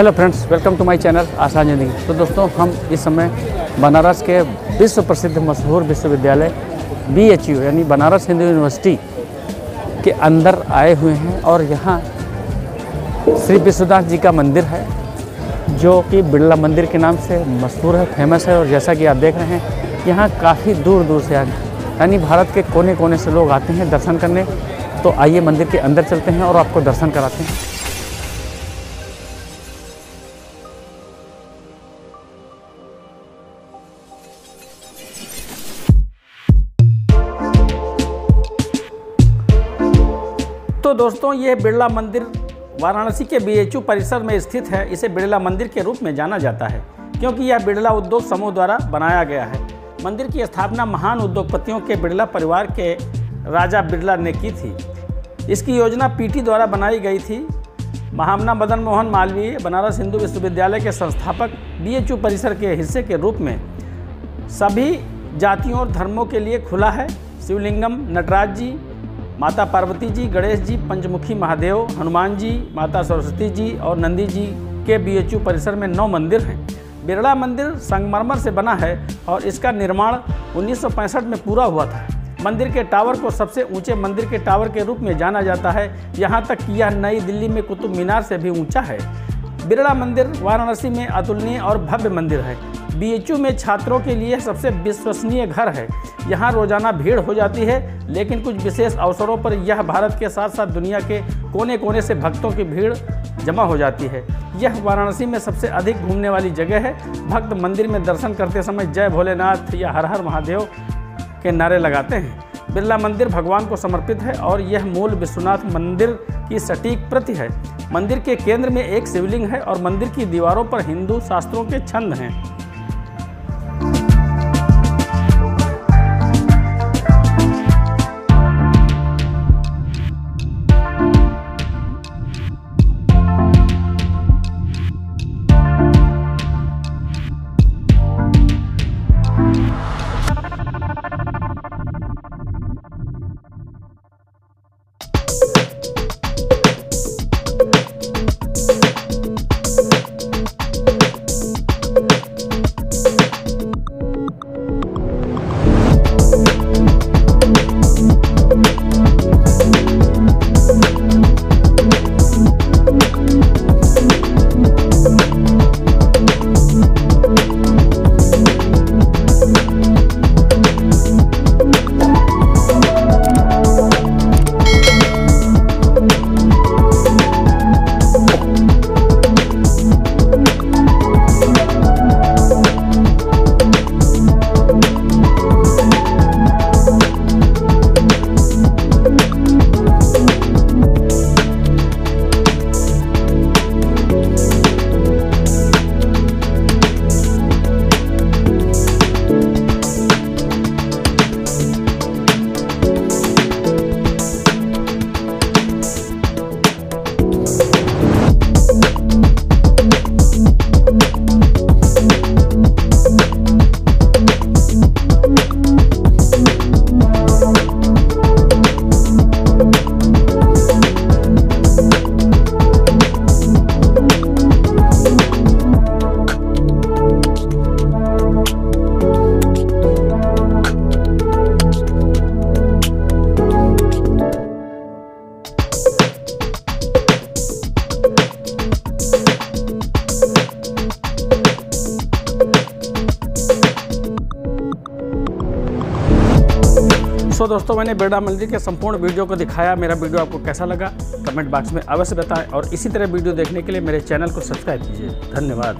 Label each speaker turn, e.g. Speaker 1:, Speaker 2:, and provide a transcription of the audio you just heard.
Speaker 1: Hello friends welcome to my channel आसान ज़िंदगी तो दोस्तों, हम इस समय बनारस के विश्व प्रसिद्ध मशहूर विश्वविद्यालय बी एच यू यानी बनारस हिंदू यूनिवर्सिटी के अंदर आए हुए हैं और यहाँ श्री विश्वनाथ जी का मंदिर है, जो कि बिरला मंदिर के नाम से मशहूर है फ़ेमस है और जैसा कि आप देख रहे हैं, यहाँ काफ़ी दूर दूर से यानी भारत के कोने कोने से लोग आते हैं दर्शन करने। तो आइए मंदिर के अंदर चलते हैं और आपको दर्शन कराते हैं। तो दोस्तों, ये बिरला मंदिर वाराणसी के बीएचयू परिसर में स्थित है। इसे बिरला मंदिर के रूप में जाना जाता है, क्योंकि यह बिरला उद्योग समूह द्वारा बनाया गया है। मंदिर की स्थापना महान उद्योगपतियों के बिरला परिवार के राजा बिरला ने की थी। इसकी योजना पीटी द्वारा बनाई गई थी। महामना मदन मोहन मालवीय बनारस हिंदू विश्वविद्यालय के संस्थापक बीएचयू परिसर के हिस्से के रूप में सभी जातियों और धर्मों के लिए खुला है। शिवलिंगम, नटराज जी माता पार्वती जी, गणेश जी, पंचमुखी महादेव, हनुमान जी, माता सरस्वती जी और नंदी जी के बीएचयू परिसर में नौ मंदिर हैं। बिरला मंदिर संगमरमर से बना है और इसका निर्माण 1965 में पूरा हुआ था। मंदिर के टावर को सबसे ऊँचे मंदिर के टावर के रूप में जाना जाता है। यहाँ तक कि यह नई दिल्ली में कुतुब मीनार से भी ऊँचा है। बिरला मंदिर, वाराणसी में अतुलनीय और भव्य मंदिर है। बीएचयू में छात्रों के लिए सबसे विश्वसनीय घर है। यहाँ रोज़ाना भीड़ हो जाती है, लेकिन कुछ विशेष अवसरों पर यह भारत के साथ साथ दुनिया के कोने कोने से भक्तों की भीड़ जमा हो जाती है। यह वाराणसी में सबसे अधिक घूमने वाली जगह है। भक्त मंदिर में दर्शन करते समय जय भोलेनाथ या हर हर महादेव के नारे लगाते हैं। बिरला मंदिर भगवान को समर्पित है और यह मूल विश्वनाथ मंदिर की सटीक प्रति है। मंदिर के केंद्र में एक शिवलिंग है और मंदिर की दीवारों पर हिंदू शास्त्रों के छंद हैं। सो दोस्तों, मैंने बिरला मंदिर के संपूर्ण वीडियो को दिखाया। मेरा वीडियो आपको कैसा लगा? कमेंट बॉक्स में अवश्य बताएँ और इसी तरह वीडियो देखने के लिए मेरे चैनल को सब्सक्राइब कीजिए। धन्यवाद।